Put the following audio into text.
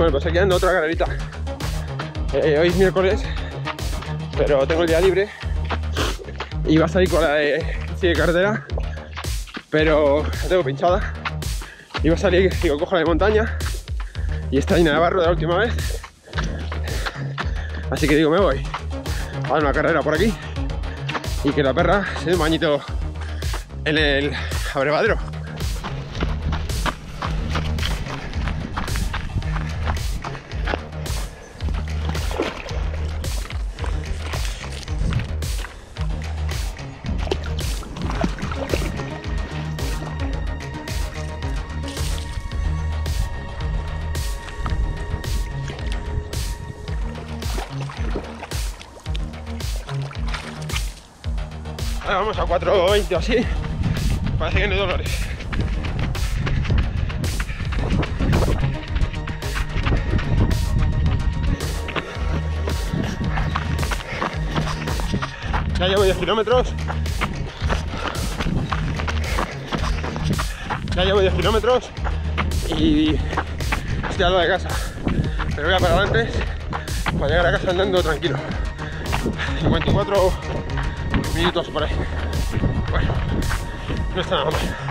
Bueno, pues aquí ando otra carrerita. Eh, hoy es miércoles, pero tengo el día libre. Y va a salir con la de, de carretera, pero la tengo pinchada. Va a salir, digo, cojo la de montaña. Y está llena de barro de la última vez. Así que digo, me voy a una carrera por aquí. Y que la perra se dé en el abrevadero. Ahora vamos a 4.20 o así. Parece que no hay dolores. Ya llevo 10 kilómetros. Ya llevo 10 kilómetros y estoy al lado de casa. Pero voy a parar antes para llegar a casa andando tranquilo. 54 minutos por ahí. Bueno, no está nada mal.